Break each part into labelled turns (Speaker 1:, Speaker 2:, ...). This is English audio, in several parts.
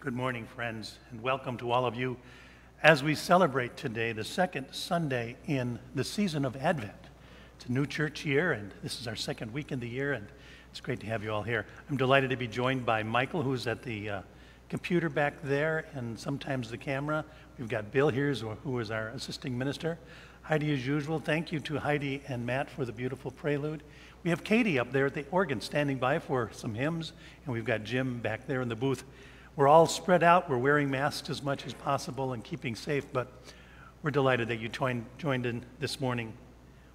Speaker 1: Good morning, friends, and welcome to all of you as we celebrate today the second Sunday in the season of Advent. It's a new church year, and this is our second week in the year, and it's great to have you all here. I'm delighted to be joined by Michael, who's at the uh, computer back there, and sometimes the camera. We've got Bill here, who is our assisting minister. Heidi, as usual, thank you to Heidi and Matt for the beautiful prelude. We have Katie up there at the organ standing by for some hymns, and we've got Jim back there in the booth. We're all spread out. We're wearing masks as much as possible and keeping safe, but we're delighted that you joined, joined in this morning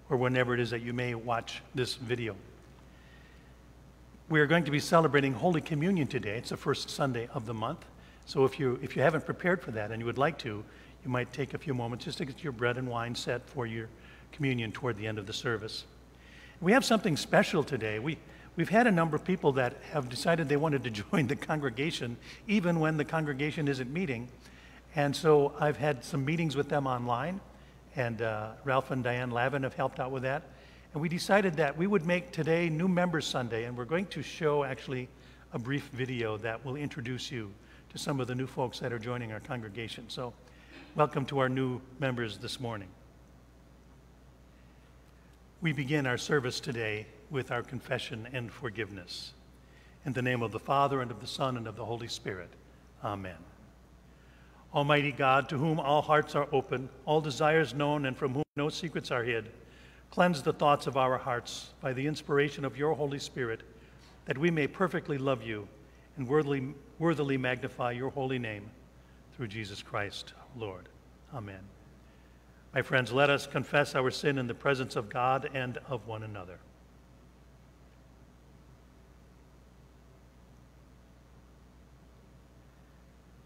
Speaker 1: or whenever it is that you may watch this video. We are going to be celebrating Holy Communion today. It's the first Sunday of the month. So if you, if you haven't prepared for that and you would like to, you might take a few moments just to get your bread and wine set for your communion toward the end of the service. We have something special today. We, we've had a number of people that have decided they wanted to join the congregation even when the congregation isn't meeting. And so I've had some meetings with them online, and uh, Ralph and Diane Lavin have helped out with that. And we decided that we would make today New Members Sunday, and we're going to show actually a brief video that will introduce you to some of the new folks that are joining our congregation. So Welcome to our new members this morning. We begin our service today with our confession and forgiveness. In the name of the Father, and of the Son, and of the Holy Spirit. Amen. Almighty God, to whom all hearts are open, all desires known, and from whom no secrets are hid, cleanse the thoughts of our hearts by the inspiration of your Holy Spirit, that we may perfectly love you and worthily, worthily magnify your holy name through Jesus Christ, Lord. Amen. My friends, let us confess our sin in the presence of God and of one another.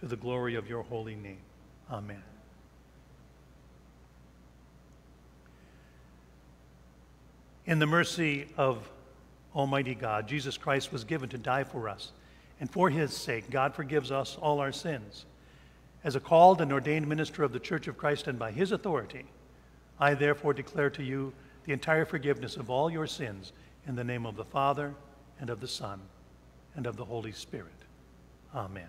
Speaker 1: to the glory of your holy name. Amen. In the mercy of Almighty God, Jesus Christ was given to die for us. And for his sake, God forgives us all our sins. As a called and ordained minister of the Church of Christ and by his authority, I therefore declare to you the entire forgiveness of all your sins in the name of the Father and of the Son and of the Holy Spirit. Amen.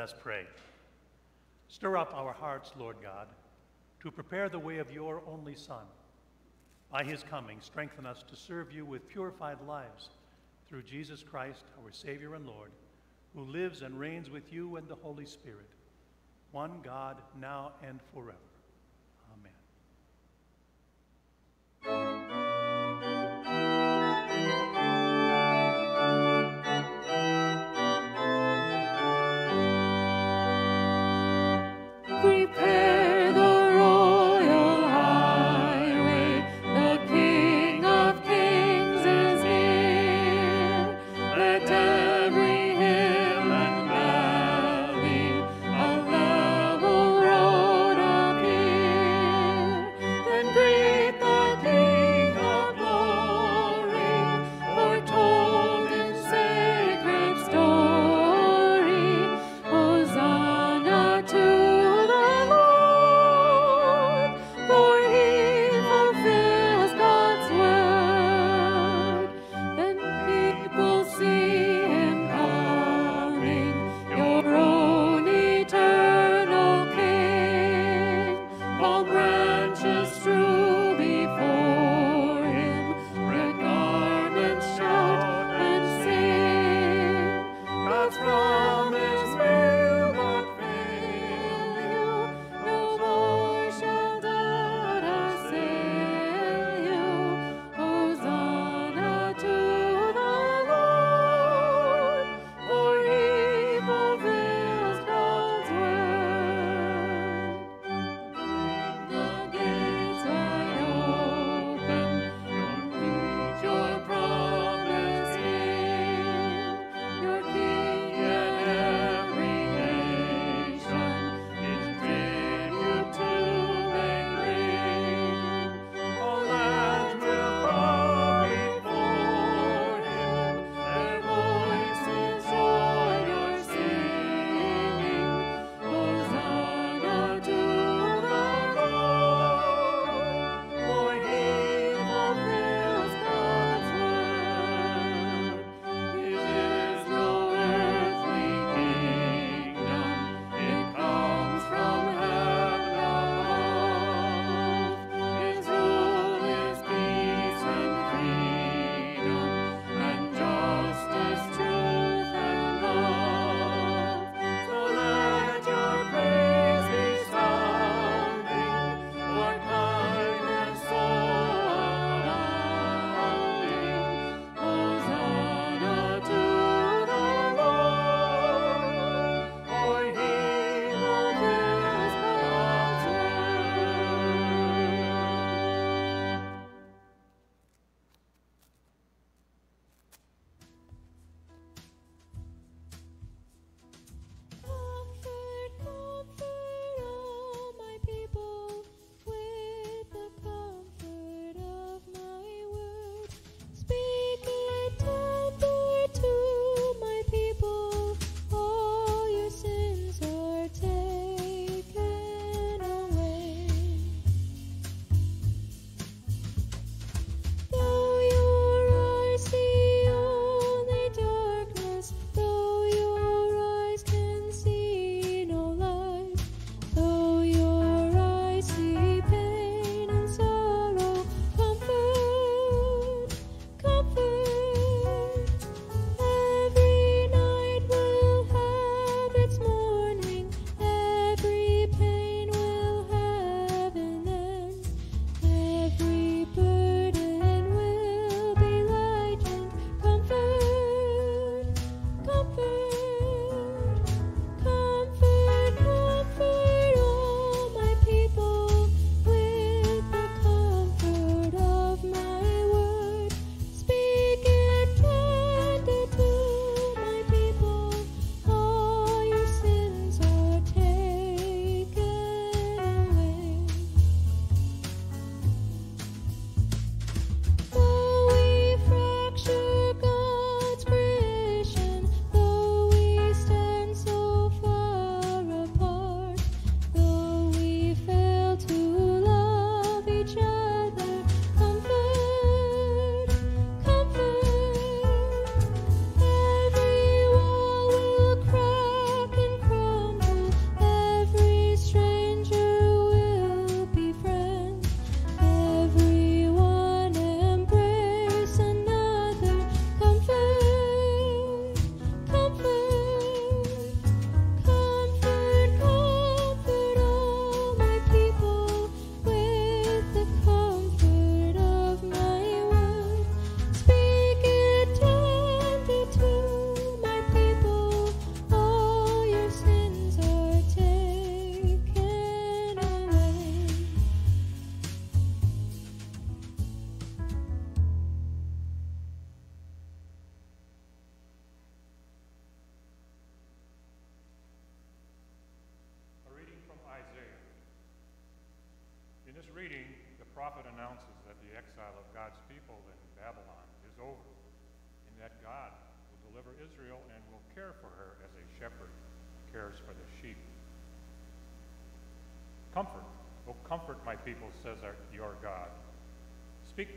Speaker 2: Us pray. Stir up our hearts, Lord God, to prepare the way of your only Son. By his coming, strengthen us to serve you with purified lives through Jesus Christ, our Savior and Lord, who lives and reigns with you and the Holy Spirit, one God, now and forever.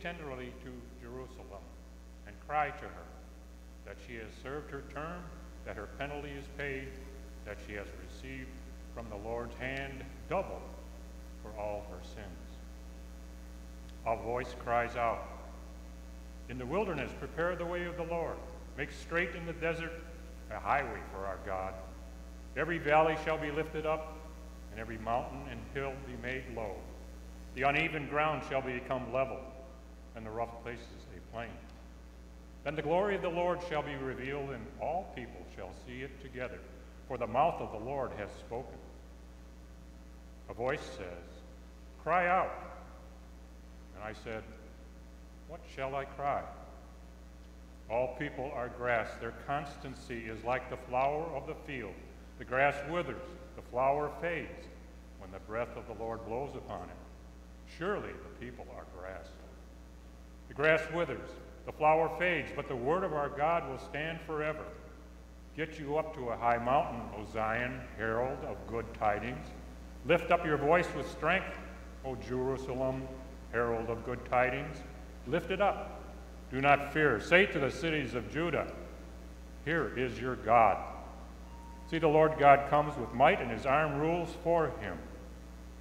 Speaker 3: Tenderly to Jerusalem and cry to her that she has served her term, that her penalty is paid, that she has received from the Lord's hand double for all her sins. A voice cries out, In the wilderness, prepare the way of the Lord. Make straight in the desert a highway for our God. Every valley shall be lifted up, and every mountain and hill be made low. The uneven ground shall become level, and the rough places a plain. Then the glory of the Lord shall be revealed, and all people shall see it together, for the mouth of the Lord has spoken. A voice says, Cry out. And I said, What shall I cry? All people are grass. Their constancy is like the flower of the field. The grass withers, the flower fades when the breath of the Lord blows upon it. Surely the people are grass. The grass withers, the flower fades, but the word of our God will stand forever. Get you up to a high mountain, O Zion, herald of good tidings. Lift up your voice with strength, O Jerusalem, herald of good tidings. Lift it up. Do not fear. Say to the cities of Judah, Here is your God. See, the Lord God comes with might, and his arm rules for him.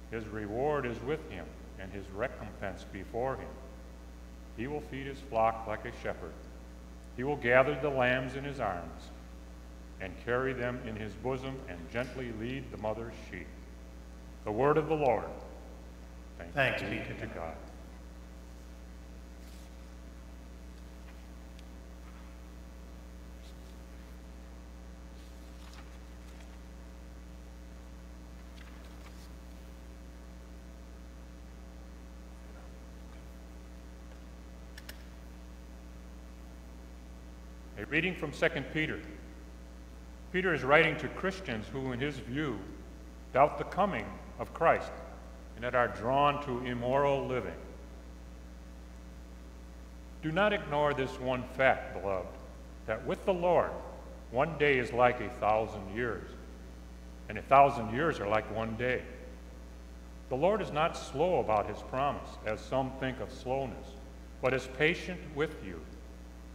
Speaker 3: His reward is with him, and his recompense before him. He will feed his flock like a shepherd. He will gather the lambs in his arms and carry them in his bosom and gently lead the mother's sheep. The word of the Lord.
Speaker 1: Thanks, Thanks be to God.
Speaker 3: A reading from 2 Peter. Peter is writing to Christians who, in his view, doubt the coming of Christ and that are drawn to immoral living. Do not ignore this one fact, beloved, that with the Lord, one day is like a thousand years, and a thousand years are like one day. The Lord is not slow about his promise, as some think of slowness, but is patient with you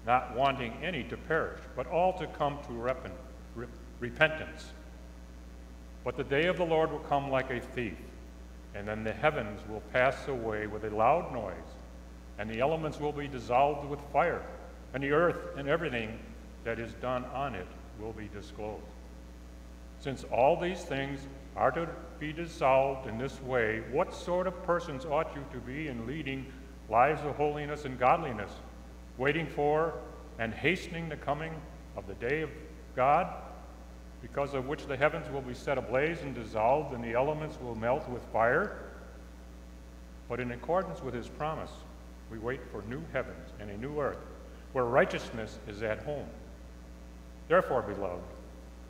Speaker 3: not wanting any to perish, but all to come to rep- repentance. But the day of the Lord will come like a thief, and then the heavens will pass away with a loud noise, and the elements will be dissolved with fire, and the earth and everything that is done on it will be disclosed. Since all these things are to be dissolved in this way, what sort of persons ought you to be in leading lives of holiness and godliness? Waiting for and hastening the coming of the day of God, because of which the heavens will be set ablaze and dissolved, and the elements will melt with fire. But in accordance with his promise, we wait for new heavens and a new earth, where righteousness is at home. Therefore, beloved,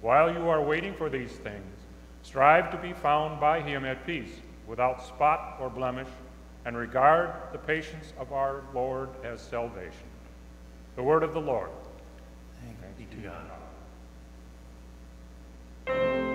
Speaker 3: while you are waiting for these things, strive to be found by him at peace, without spot or blemish, and regard the patience of our Lord as salvation. The word of the Lord.
Speaker 1: Thanks be to God.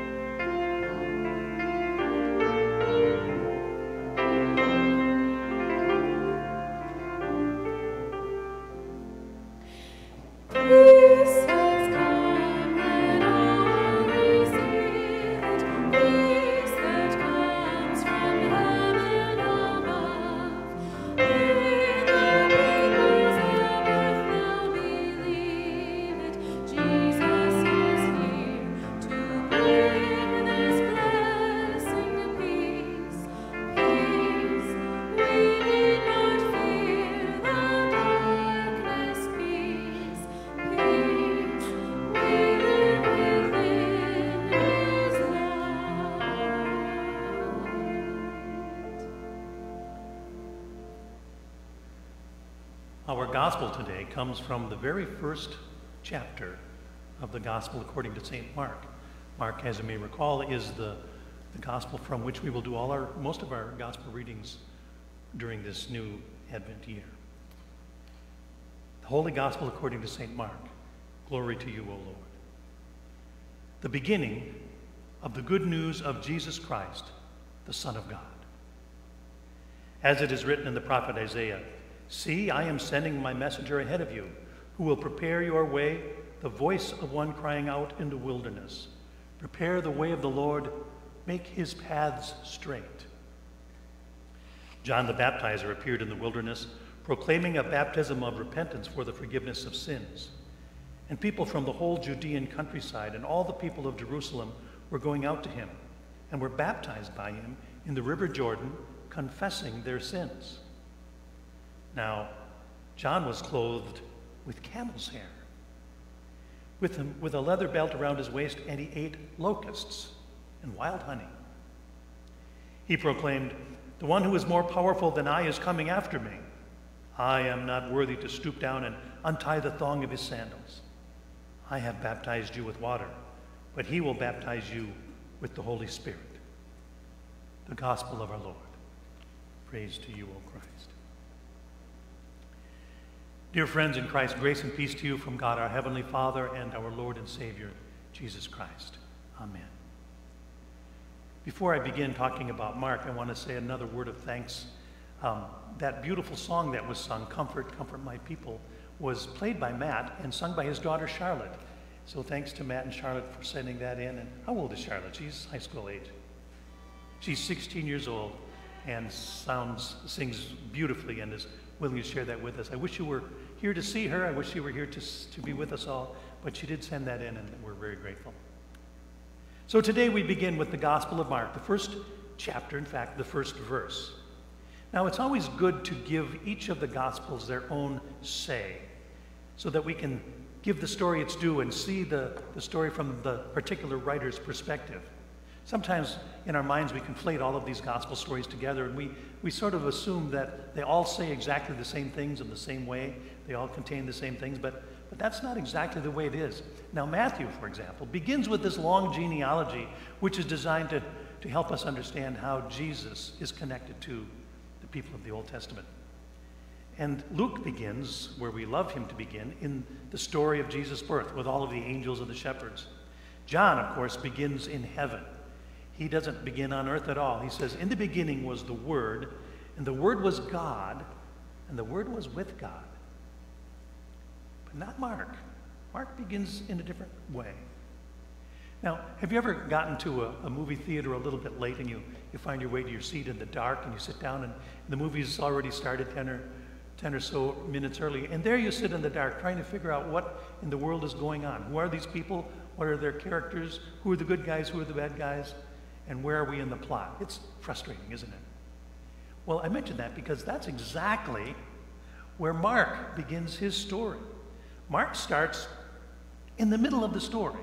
Speaker 1: Comes from the very first chapter of the gospel according to St. Mark. Mark, as you may recall, is the, the gospel from which we will do all our, most of our gospel readings during this new Advent year. The Holy Gospel according to St. Mark. Glory to you, O Lord. The beginning of the good news of Jesus Christ, the Son of God. As it is written in the prophet Isaiah See, I am sending my messenger ahead of you, who will prepare your way, the voice of one crying out in the wilderness. Prepare the way of the Lord, make his paths straight. John the Baptizer appeared in the wilderness, proclaiming a baptism of repentance for the forgiveness of sins. And people from the whole Judean countryside and all the people of Jerusalem were going out to him and were baptized by him in the river Jordan, confessing their sins. Now, John was clothed with camel's hair, with, him, with a leather belt around his waist, and he ate locusts and wild honey. He proclaimed, The one who is more powerful than I is coming after me. I am not worthy to stoop down and untie the thong of his sandals. I have baptized you with water, but he will baptize you with the Holy Spirit. The gospel of our Lord. Praise to you, O Christ. Dear friends in Christ, grace and peace to you from God our Heavenly Father and our Lord and Savior, Jesus Christ. Amen. Before I begin talking about Mark, I want to say another word of thanks. Um, that beautiful song that was sung, Comfort, Comfort My People, was played by Matt and sung by his daughter Charlotte. So thanks to Matt and Charlotte for sending that in. And how old is Charlotte? She's high school age. She's 16 years old and sounds, sings beautifully and is willing to share that with us. I wish you were here to see her. I wish you were here to, to be with us all, but she did send that in, and we're very grateful. So today we begin with the Gospel of Mark, the first chapter, in fact, the first verse. Now, it's always good to give each of the Gospels their own say so that we can give the story its due and see the, the story from the particular writer's perspective. Sometimes in our minds we conflate all of these gospel stories together and we, we sort of assume that they all say exactly the same things in the same way, they all contain the same things, but, but that's not exactly the way it is. Now, Matthew, for example, begins with this long genealogy which is designed to, to help us understand how Jesus is connected to the people of the Old Testament. And Luke begins, where we love him to begin, in the story of Jesus' birth with all of the angels and the shepherds. John, of course, begins in heaven he doesn't begin on earth at all. He says, In the beginning was the Word, and the Word was God, and the Word was with God. But not Mark. Mark begins in a different way. Now, have you ever gotten to a, a, movie theater a little bit late and you, you find your way to your seat in the dark and you sit down and the movie's already started 10 or, 10 or so minutes early, and there you sit in the dark trying to figure out what in the world is going on. Who are these people? What are their characters? Who are the good guys? Who are the bad guys? And where are we in the plot? It's frustrating, isn't it? Well, I mention that because that's exactly where Mark begins his story. Mark starts in the middle of the story.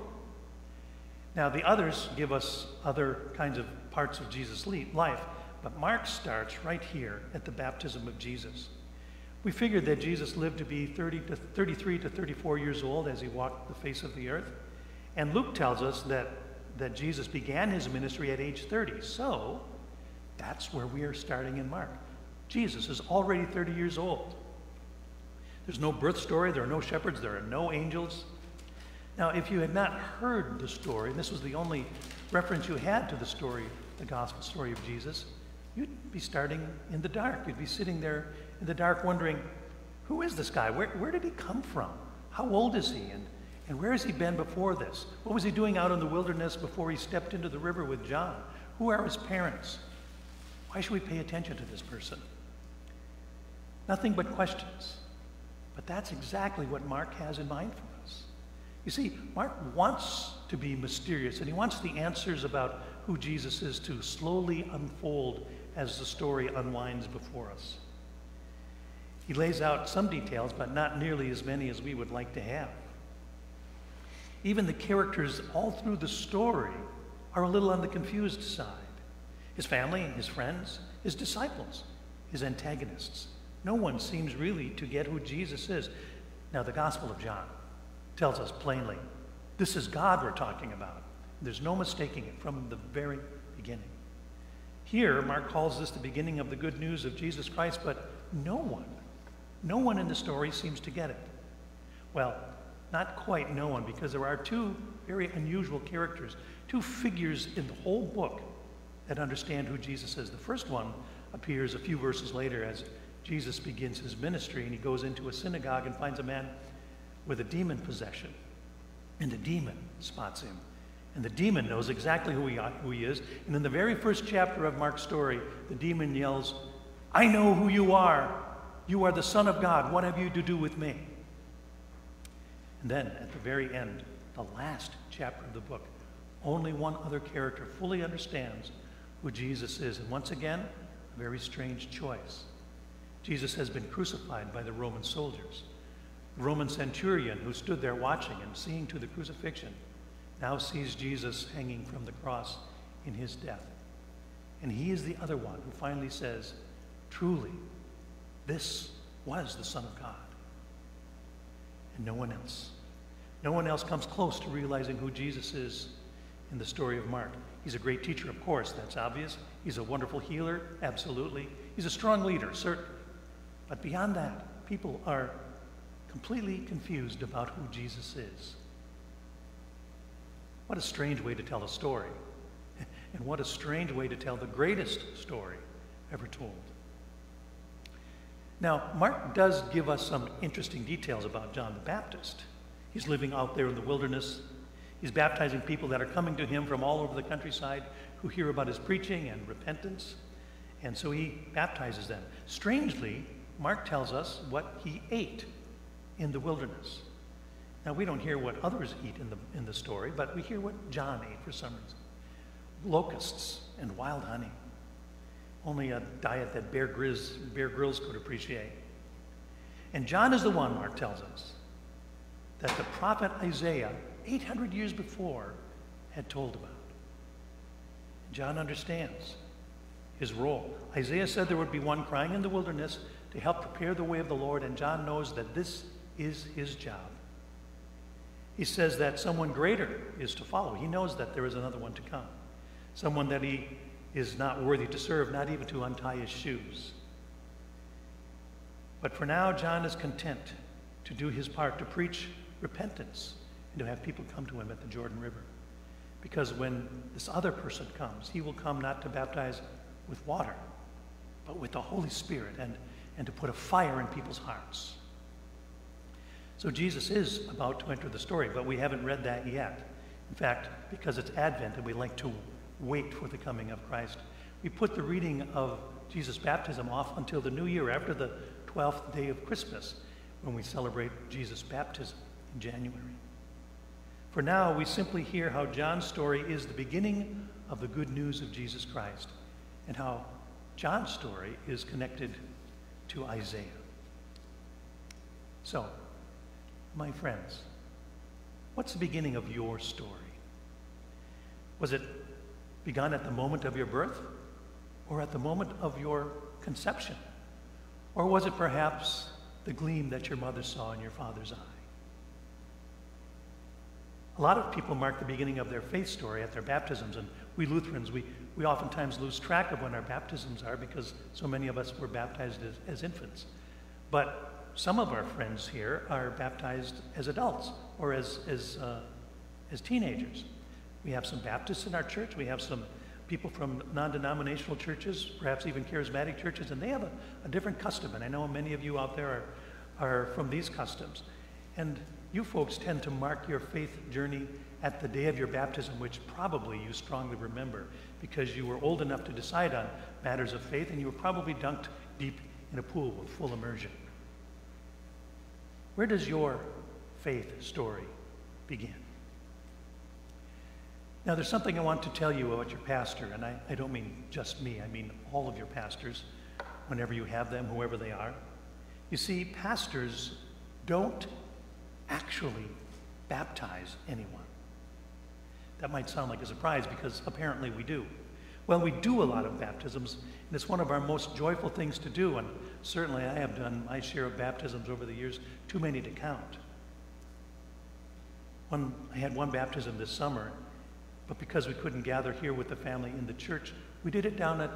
Speaker 1: Now, the others give us other kinds of parts of Jesus' life, but Mark starts right here at the baptism of Jesus. We figured that Jesus lived to be 30 to 33 to 34 years old as he walked the face of the earth. And Luke tells us that that Jesus began his ministry at age 30. So that's where we are starting in Mark. Jesus is already 30 years old. There's no birth story, there are no shepherds, there are no angels. Now, if you had not heard the story, and this was the only reference you had to the story, the gospel story of Jesus, you'd be starting in the dark. You'd be sitting there in the dark wondering, who is this guy? Where, where did he come from? How old is he? And and where has he been before this? What was he doing out in the wilderness before he stepped into the river with John? Who are his parents? Why should we pay attention to this person? Nothing but questions. But that's exactly what Mark has in mind for us. You see, Mark wants to be mysterious, and he wants the answers about who Jesus is to slowly unfold as the story unwinds before us. He lays out some details, but not nearly as many as we would like to have. Even the characters all through the story are a little on the confused side. His family, his friends, his disciples, his antagonists. No one seems really to get who Jesus is. Now, the Gospel of John tells us plainly this is God we're talking about. There's no mistaking it from the very beginning. Here, Mark calls this the beginning of the good news of Jesus Christ, but no one, no one in the story seems to get it. Well, not quite known because there are two very unusual characters, two figures in the whole book that understand who Jesus is. The first one appears a few verses later as Jesus begins his ministry and he goes into a synagogue and finds a man with a demon possession. And the demon spots him. And the demon knows exactly who he, who he is. And in the very first chapter of Mark's story, the demon yells, I know who you are. You are the Son of God. What have you to do with me? And then at the very end, the last chapter of the book, only one other character fully understands who Jesus is. And once again, a very strange choice. Jesus has been crucified by the Roman soldiers. The Roman centurion who stood there watching and seeing to the crucifixion now sees Jesus hanging from the cross in his death. And he is the other one who finally says, Truly, this was the Son of God. And no one else. No one else comes close to realizing who Jesus is in the story of Mark. He's a great teacher, of course, that's obvious. He's a wonderful healer, absolutely. He's a strong leader, certainly. But beyond that, people are completely confused about who Jesus is. What a strange way to tell a story. And what a strange way to tell the greatest story ever told. Now, Mark does give us some interesting details about John the Baptist. He's living out there in the wilderness. He's baptizing people that are coming to him from all over the countryside who hear about his preaching and repentance. And so he baptizes them. Strangely, Mark tells us what he ate in the wilderness. Now, we don't hear what others eat in the, in the story, but we hear what John ate for some reason locusts and wild honey. Only a diet that Bear Grylls, Bear Grylls could appreciate. And John is the one, Mark tells us, that the prophet Isaiah, 800 years before, had told about. John understands his role. Isaiah said there would be one crying in the wilderness to help prepare the way of the Lord, and John knows that this is his job. He says that someone greater is to follow. He knows that there is another one to come, someone that he is not worthy to serve, not even to untie his shoes. But for now, John is content to do his part to preach repentance and to have people come to him at the Jordan River. Because when this other person comes, he will come not to baptize with water, but with the Holy Spirit and, and to put a fire in people's hearts. So Jesus is about to enter the story, but we haven't read that yet. In fact, because it's Advent and we like to wait for the coming of Christ, we put the reading of Jesus' baptism off until the new year, after the 12th day of Christmas, when we celebrate Jesus' baptism in January. For now, we simply hear how John's story is the beginning of the good news of Jesus Christ and how John's story is connected to Isaiah. So, my friends, what's the beginning of your story? Was it begun at the moment of your birth or at the moment of your conception? Or was it perhaps the gleam that your mother saw in your father's eye? A lot of people mark the beginning of their faith story at their baptisms, and we Lutherans, we, we oftentimes lose track of when our baptisms are because so many of us were baptized as, as infants. But some of our friends here are baptized as adults or as, as, uh, as teenagers. We have some Baptists in our church. We have some people from non denominational churches, perhaps even charismatic churches, and they have a, a, different custom. And I know many of you out there are, are from these customs. And you folks tend to mark your faith journey at the day of your baptism, which probably you strongly remember because you were old enough to decide on matters of faith and you were probably dunked deep in a pool with full immersion. Where does your faith story begin? Now, there's something I want to tell you about your pastor, and I, I don't mean just me, I mean all of your pastors, whenever you have them, whoever they are. You see, pastors don't actually baptize anyone. That might sound like a surprise because apparently we do. Well, we do a lot of baptisms, and it's one of our most joyful things to do. And certainly I have done my share of baptisms over the years, too many to count. One, I had one baptism this summer, but because we couldn't gather here with the family in the church, we did it down at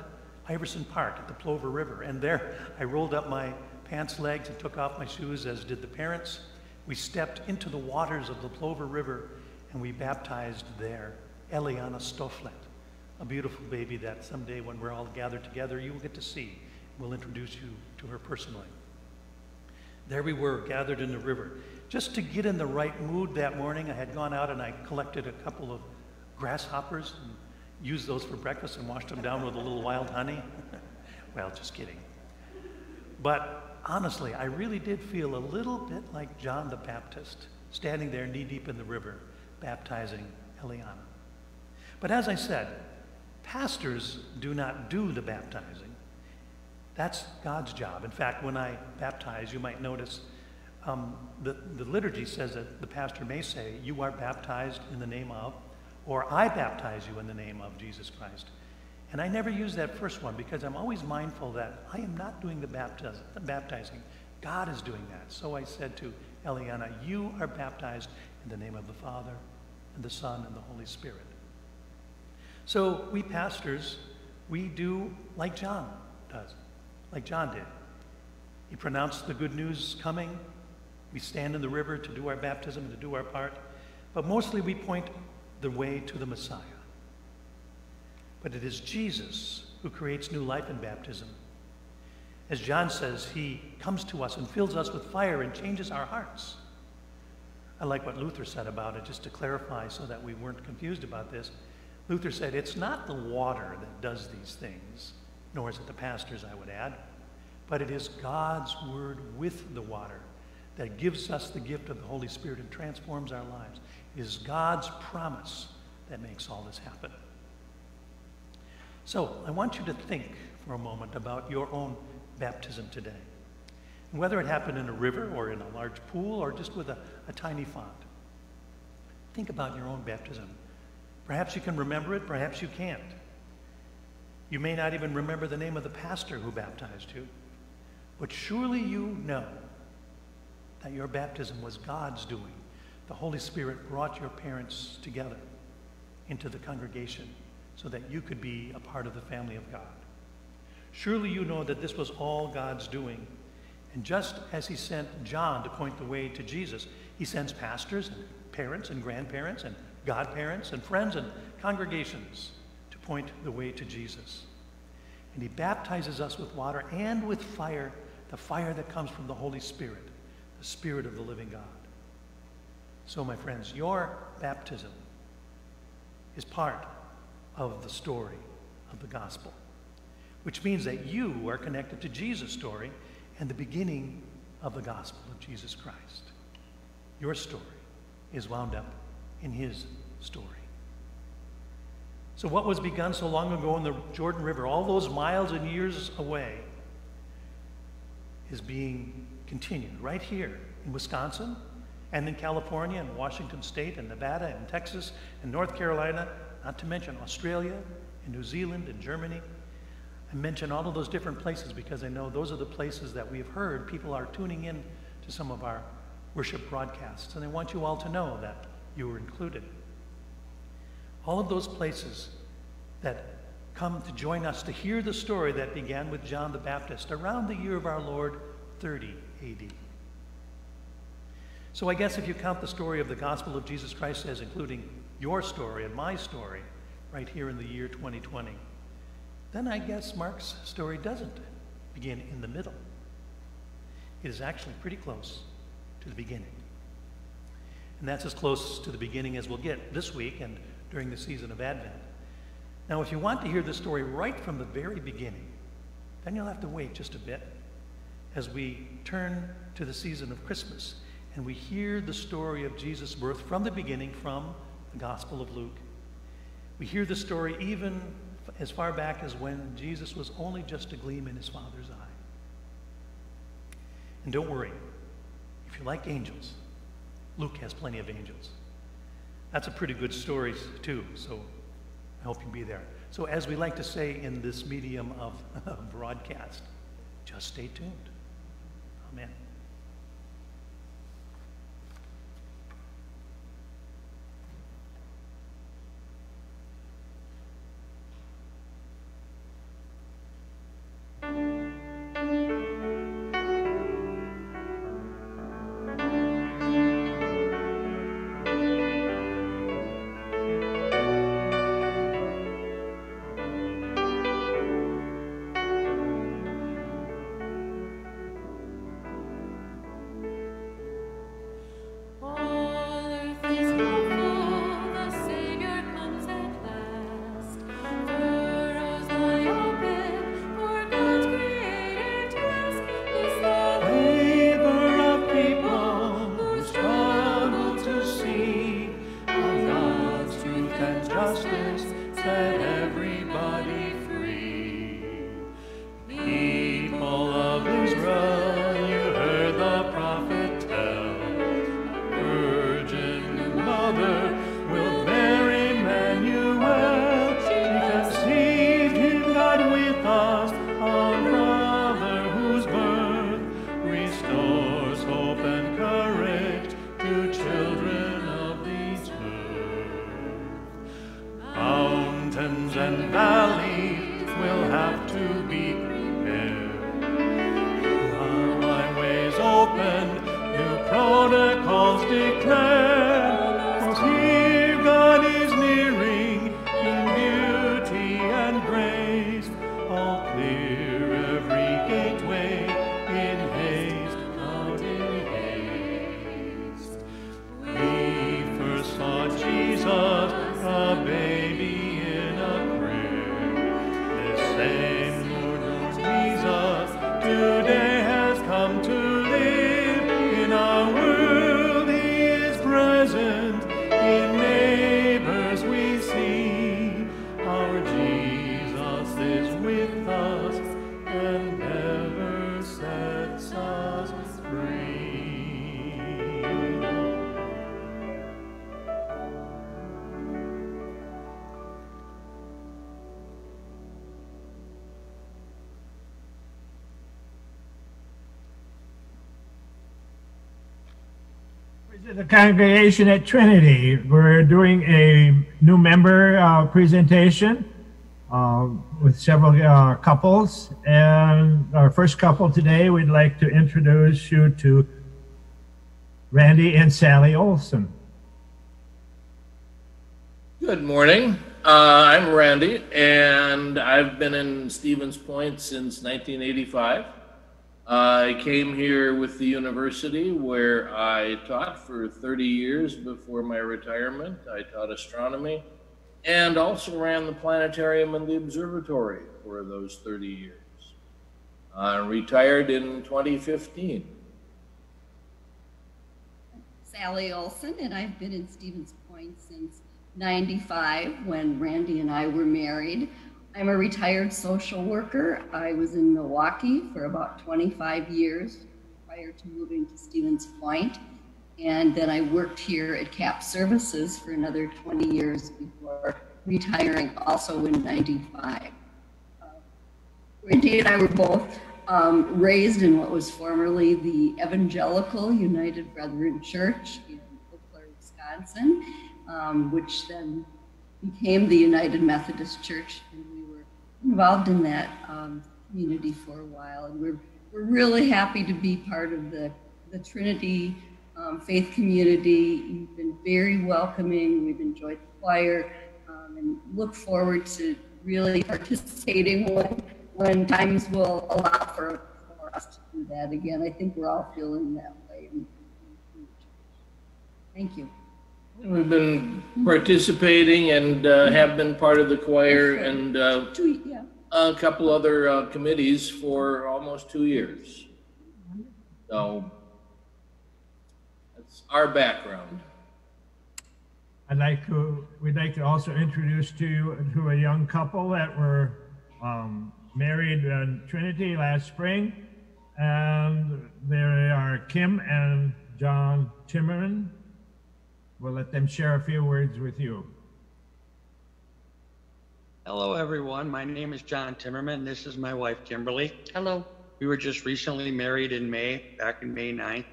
Speaker 1: Iverson Park at the Plover River. And there I rolled up my pants legs and took off my shoes, as did the parents. we stepped into the waters of the Plover River and we baptized there Eliana Stoflet, a beautiful baby that someday when we're all gathered together, you will get to see. We'll introduce you to her personally. There we were, gathered in the river. Just to get in the right mood that morning, I had gone out and I collected a couple of grasshoppers and used those for breakfast and washed them down with a little wild honey. well, just kidding. But honestly, I really did feel a little bit like John the Baptist, standing there knee deep in the river, baptizing Eliana. But as I said, pastors do not do the baptizing. That's God's job. In fact, when I baptize, you might notice um, the, the liturgy says that the pastor may say, You are baptized in the name of, or I baptize you in the name of Jesus Christ. And I never use that first one because I'm always mindful that I am not doing the, baptiz- the baptizing. God is doing that. So I said to Eliana, You are baptized in the name of the Father, and the Son, and the Holy Spirit. So we pastors, we do like John does, like John did. He pronounced the good news coming. We stand in the river to do our baptism, and to do our part. But mostly we point the way to the Messiah. But it is Jesus who creates new life in baptism. As John says, he comes to us and fills us with fire and changes our hearts. I like what Luther said about it, just to clarify so that we weren't confused about this. Luther said, It's not the water that does these things, nor is it the pastors, I would add, but it is God's word with the water that gives us the gift of the Holy Spirit and transforms our lives. Is God's promise that makes all this happen. So I want you to think for a moment about your own baptism today. And whether it happened in a river or in a large pool or just with a, a tiny font. Think about your own baptism. Perhaps you can remember it, perhaps you can't. You may not even remember the name of the pastor who baptized you, but surely you know that your baptism was God's doing. The Holy Spirit brought your parents together into the congregation so that you could be a part of the family of God. Surely you know that this was all God's doing. And just as he sent John to point the way to Jesus, he sends pastors and parents and grandparents and godparents and friends and congregations to point the way to Jesus. And he baptizes us with water and with fire, the fire that comes from the Holy Spirit, the Spirit of the living God. So, my friends, your baptism is part of the story of the gospel, which means that you are connected to Jesus' story and the beginning of the gospel of Jesus Christ. Your story is wound up in his story. So, what was begun so long ago in the Jordan River, all those miles and years away, is being continued right here in Wisconsin and in California and Washington State and Nevada and Texas and North Carolina, not to mention Australia and New Zealand and Germany. I mention all of those different places because I know those are the places that we've heard people are tuning in to some of our worship broadcasts. And I want you all to know that you were included. All of those places that come to join us to hear the story that began with John the Baptist around the year of our Lord 30 AD. So I guess if you count the story of the gospel of Jesus Christ as including your story and my story right here in the year 2020, then I guess Mark's story doesn't begin in the middle. It is actually pretty close to the beginning. And that's as close to the beginning as we'll get this week and during the season of Advent. Now, if you want to hear the story right from the very beginning, then you'll have to wait just a bit as we turn to the season of Christmas and we hear the story of Jesus' birth from the beginning from the Gospel of Luke. We hear the story even as far back as when Jesus was only just a gleam in his Father's eye. And don't worry, if you like angels, Luke has plenty of angels. That's a pretty good story, too, so I hope you'll be there. So, as we like to say in this medium of broadcast, just stay tuned. Amen.
Speaker 4: Congregation at Trinity, we're doing a new member uh, presentation uh, with several uh, couples. And our first couple today, we'd like to introduce you to Randy and Sally Olson.
Speaker 5: Good morning. Uh, I'm Randy, and I've been in Stevens Point since 1985. I came here with the university where I taught for 30 years before my retirement. I taught astronomy and also ran the planetarium and the observatory for those 30 years. I retired in 2015.
Speaker 6: Sally Olson, and I've been in Stevens Point since 95 when Randy and I were married. I'm a retired social worker. I was in Milwaukee for about 25 years prior to moving to Stevens Point. And then I worked here at CAP Services for another 20 years before retiring also in 95. Uh, Randy and I were both um, raised in what was formerly the Evangelical United Brethren Church in Eau Claire, Wisconsin, um, which then became the United Methodist Church, were involved in that um, community for a while. And we're we're really happy to be part of the the Trinity um, faith community. You've been very welcoming. We've enjoyed the choir, um, and look forward to really participating when when times will allow for, for us to do that again. I think we're all feeling that way. Thank you.
Speaker 5: We've been participating and uh, have been part of the choir and uh,
Speaker 6: Two, yeah.
Speaker 5: a couple other uh, committees for almost two years. So that's our background.
Speaker 4: I'd like to, we'd like to also introduce to you to a young couple that were um, married in Trinity last spring. And they are Kim and John Timmerman. We'll let them share a few words with you.
Speaker 7: Hello, everyone. My name is John Timmerman. This is my wife, Kimberly. Hello. We were just recently married in May, back in May 9th.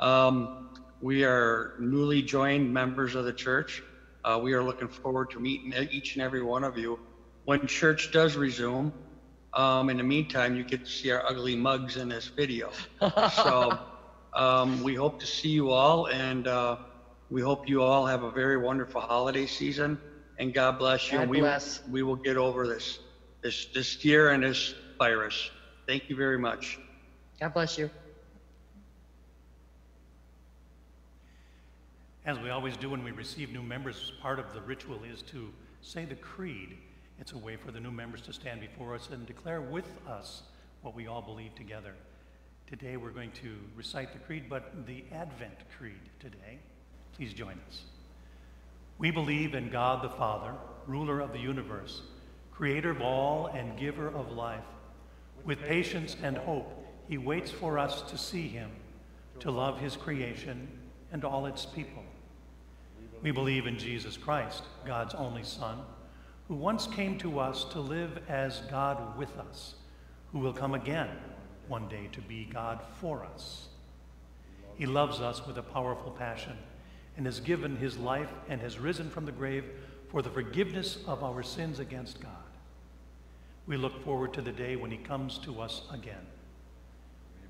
Speaker 7: Um, we are newly joined members of the church. Uh, we are looking forward to meeting each and every one of you when church does resume. Um, in the meantime, you get to see our ugly mugs in this video. so um, we hope to see you all, and uh, we hope you all have a very wonderful holiday season. And God bless you.
Speaker 2: God
Speaker 7: we,
Speaker 2: bless.
Speaker 7: we will get over this, this, this year and this virus. Thank you very much.
Speaker 2: God bless you.
Speaker 1: As we always do when we receive new members, part of the ritual is to say the creed. It's a way for the new members to stand before us and declare with us what we all believe together. Today we're going to recite the creed, but the Advent Creed today. Please join us. We believe in God the Father, ruler of the universe, creator of all and giver of life. With patience and hope, he waits for us to see him, to love his creation and all its people. We believe in Jesus Christ, God's only Son, who once came to us to live as God with us, who will come again one day to be God for us. He loves us with a powerful passion and has given his life and has risen from the grave for the forgiveness of our sins against God. We look forward to the day when he comes to us again.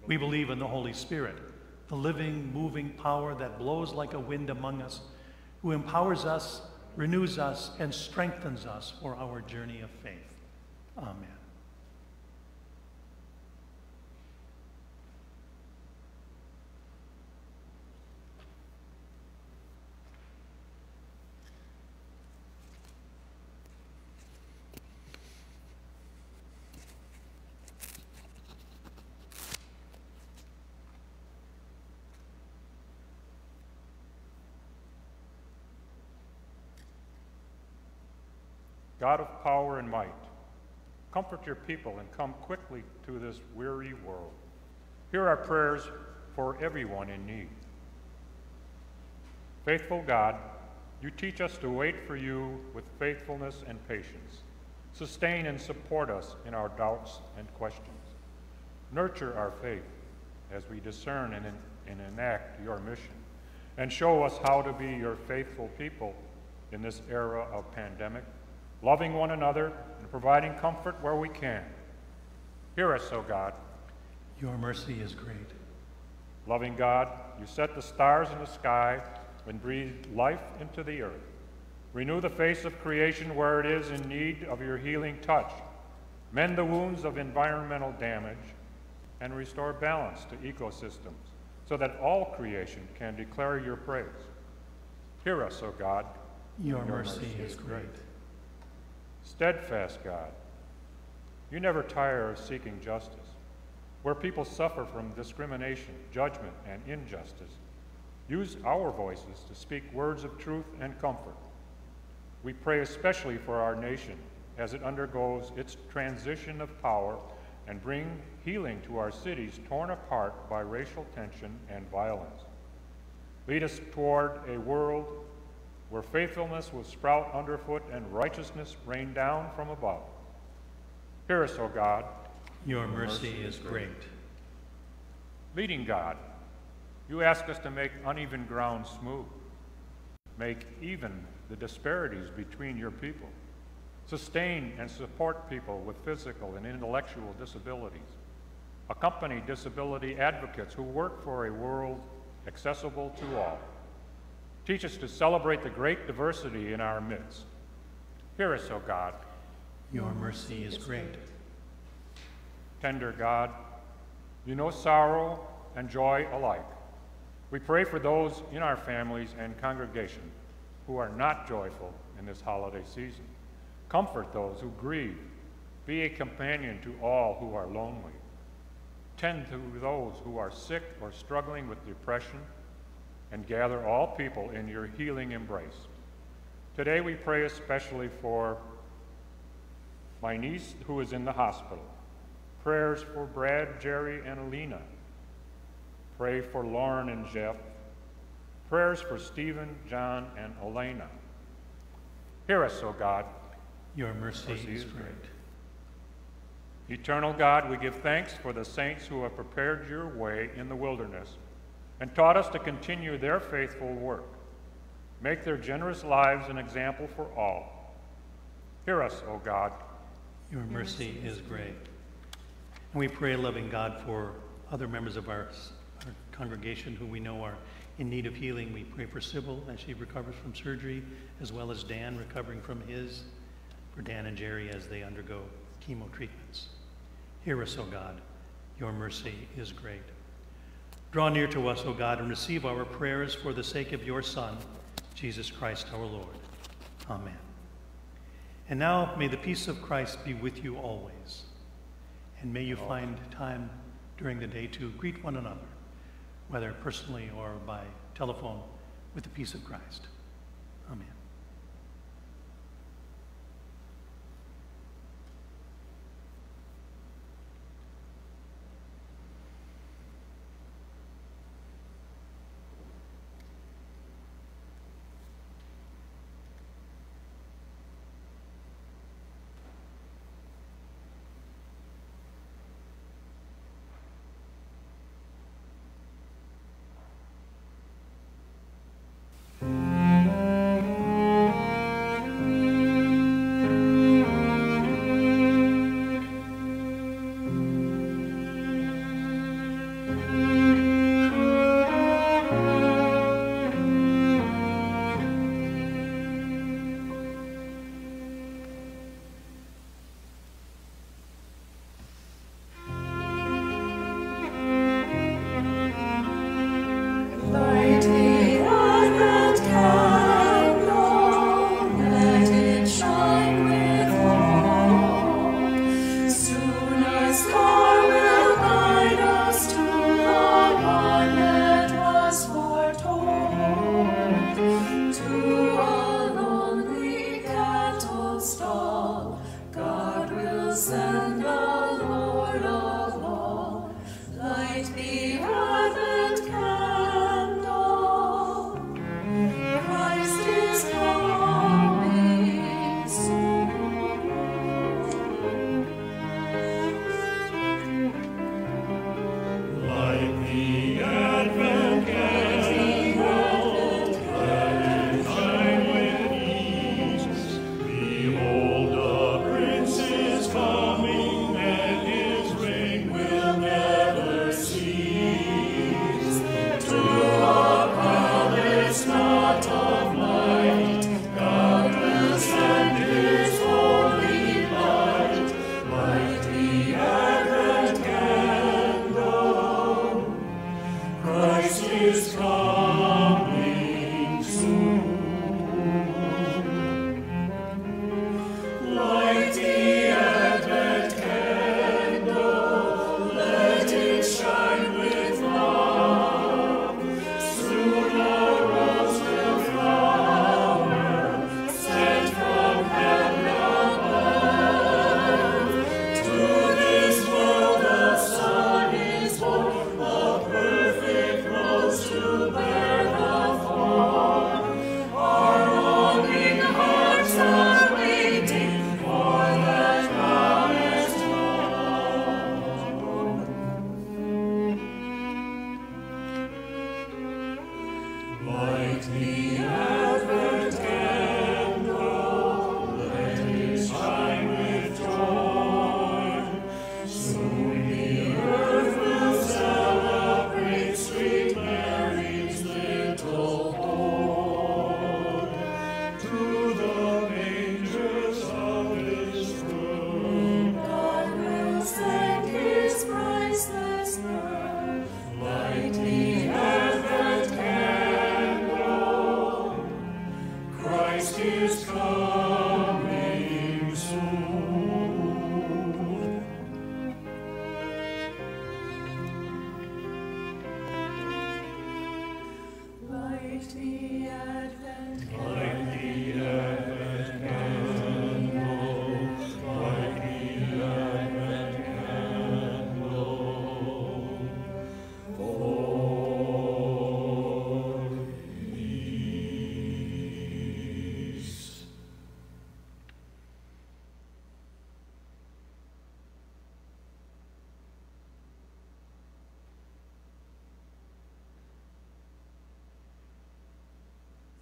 Speaker 1: We believe in the Holy Spirit, the living, moving power that blows like a wind among us, who empowers us, renews us, and strengthens us for our journey of faith. Amen.
Speaker 3: God of power and might, comfort your people and come quickly to this weary world. Hear our prayers for everyone in need. Faithful God, you teach us to wait for you with faithfulness and patience. Sustain and support us in our doubts and questions. Nurture our faith as we discern and, and enact your mission. And show us how to be your faithful people in this era of pandemic loving one another and providing comfort where we can. Hear us, O God.
Speaker 1: Your mercy is great.
Speaker 3: Loving God, you set the stars in the sky and breathe life into the earth. Renew the face of creation where it is in need of your healing touch. Mend the wounds of environmental damage and restore balance to ecosystems so that all creation can declare your praise. Hear us, O God.
Speaker 1: Your, your mercy, mercy, is great. great.
Speaker 3: Steadfast God, you never tire of seeking justice. Where people suffer from discrimination, judgment, and injustice, use our voices to speak words of truth and comfort. We pray especially for our nation as it undergoes its transition of power and bring healing to our cities torn apart by racial tension and violence. Lead us toward a world where faithfulness will sprout underfoot and righteousness rain down from above. Hear us, O God.
Speaker 1: Your, mercy, mercy, is great. great.
Speaker 3: Leading God, you ask us to make uneven ground smooth, make even the disparities between your people, sustain and support people with physical and intellectual disabilities, accompany disability advocates who work for a world accessible to all Teach us to celebrate the great diversity in our midst. Hear us, O God.
Speaker 1: Your mercy is great.
Speaker 3: Tender God, you know sorrow and joy alike. We pray for those in our families and congregation who are not joyful in this holiday season. Comfort those who grieve. Be a companion to all who are lonely. Tend to those who are sick or struggling with depression and gather all people in your healing embrace. Today we pray especially for my niece who is in the hospital. Prayers for Brad, Jerry, and Alina. Pray for Lauren and Jeff. Prayers for Stephen, John, and Elena. Hear us, O God.
Speaker 1: Your mercy, mercy is great.
Speaker 3: Eternal God, we give thanks for the saints who have prepared your way in the wilderness and taught us to continue their faithful work. Make their generous lives an example for all. Hear us, O God.
Speaker 1: Your mercy is great. And we pray, loving God, for other members of our, our congregation who we know are in need of healing. We pray for Sybil as she recovers from surgery, as well as Dan recovering from his, for Dan and Jerry as they undergo chemo treatments. Hear us, O God. Your mercy is great. Draw near to us, O God, and receive our prayers for the sake of your Son, Jesus Christ our Lord. Amen. And now may the peace of Christ be with you always. And may you find time during the day to greet one another, whether personally or by telephone, with the peace of Christ.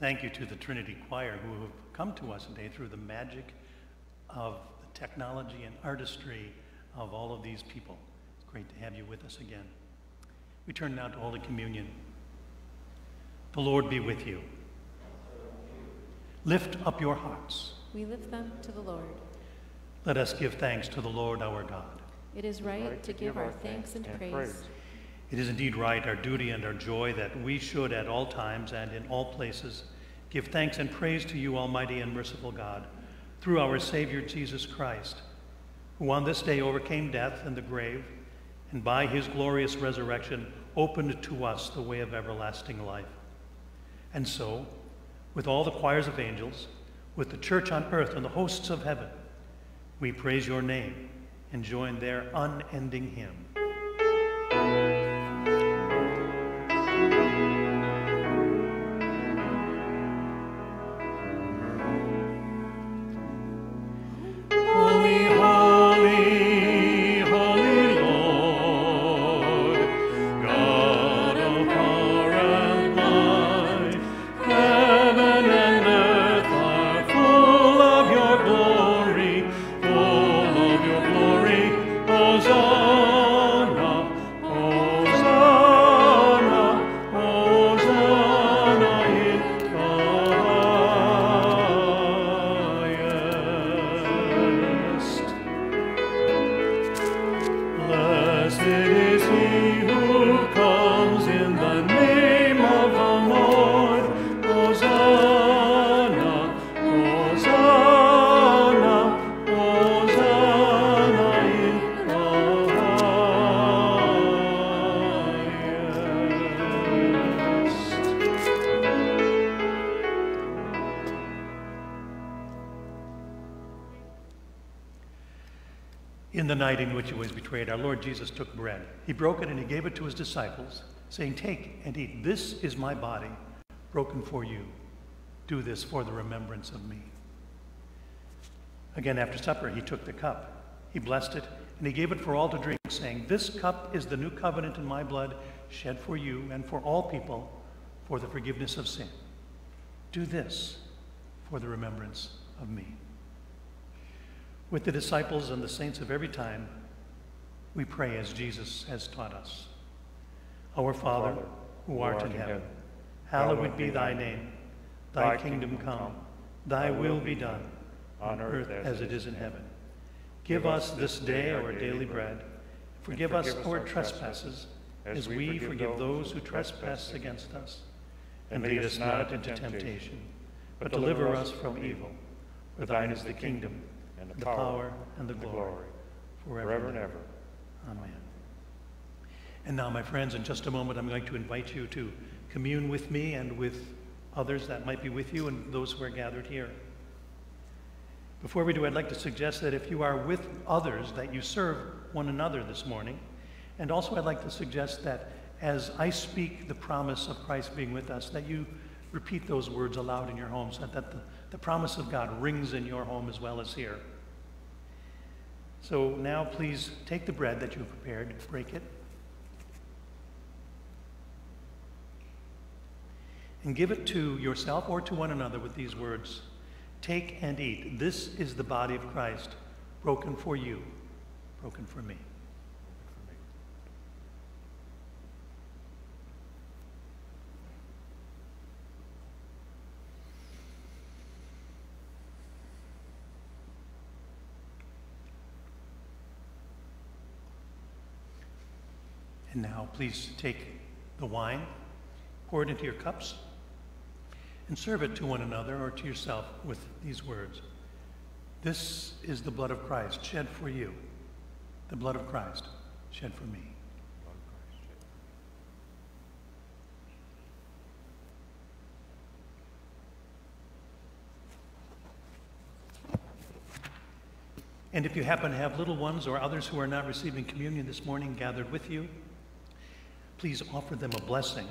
Speaker 1: Thank you to the Trinity Choir who have come to us today through the magic of the technology and artistry of all of these people. It's great to have you with us again. We turn now to Holy Communion. The Lord be with you. Lift up your hearts.
Speaker 2: We lift them to the Lord.
Speaker 1: Let us give thanks to the Lord our God.
Speaker 2: It is right, to give our thanks and praise.
Speaker 1: It is indeed right, our duty and our joy, that we should at all times and in all places give thanks and praise to you, Almighty and merciful God, through our Savior Jesus Christ, who on this day overcame death and the grave, and by his glorious resurrection opened to us the way of everlasting life. And so, with all the choirs of angels, with the church on earth and the hosts of heaven, we praise your name and join their unending hymn. Night in which he was betrayed, our Lord Jesus took bread. He broke it and he gave it to his disciples, saying, Take and eat. This is my body, broken for you. Do this for the remembrance of me. Again, after supper, he took the cup. He blessed it, and he gave it for all to drink, saying, This cup is the new covenant in my blood, shed for you and for all people for the forgiveness of sin. Do this for the remembrance of me. With the disciples and the saints of every time, we pray as Jesus has taught us. Our Father, who art in heaven, hallowed be thy name. Thy kingdom come, thy will be done, on earth as it is in heaven. Give us this day our daily bread. Forgive us our trespasses, as we forgive those who trespass against us. And lead us not into temptation, but deliver us from evil. For thine is the kingdom the, power, and the glory, glory forever, and ever. Amen. And now, my friends, in just a moment, I'm going to invite you to commune with me and with others that might be with you and those who are gathered here. Before we do, I'd like to suggest that if you are with others, that you serve one another this morning. And also, I'd like to suggest that as I speak the promise of Christ being with us, that you repeat those words aloud in your homes, that, that the the promise of God rings in your home as well as here. So now please take the bread that you've prepared, break it, and give it to yourself or to one another with these words Take and eat. This is the body of Christ, broken for you, broken for me. And now please take the wine, pour it into your cups, and serve it to one another or to yourself with these words. This is the blood of Christ shed for you, the blood of Christ shed for me. And if you happen to have little ones or others who are not receiving communion this morning gathered with you, please offer them a blessing.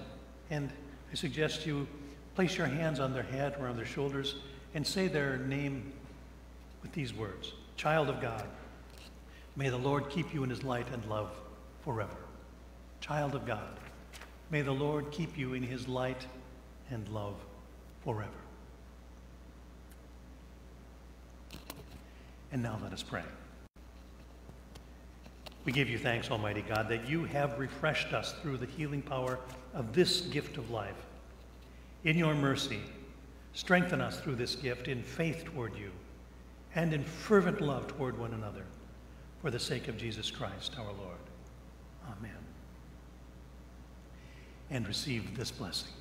Speaker 1: And I suggest you place your hands on their head or on their shoulders and say their name with these words Child of God, may the Lord keep you in his light and love forever. Child of God, may the Lord keep you in his light and love forever. And now let us pray. We give you thanks, Almighty God, that you have refreshed us through the healing power of this gift of life. In your mercy, strengthen us through this gift in faith toward you and in fervent love toward one another for the sake of Jesus Christ our Lord. Amen. And receive this blessing.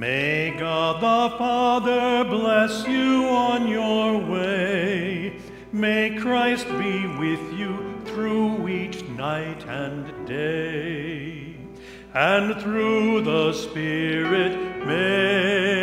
Speaker 1: May God the Father bless you on your way. May Christ be with you through each night and day. And through the Spirit may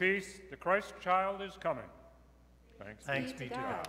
Speaker 3: peace. The Christ child is coming. Thanks.
Speaker 1: Thanks be to God.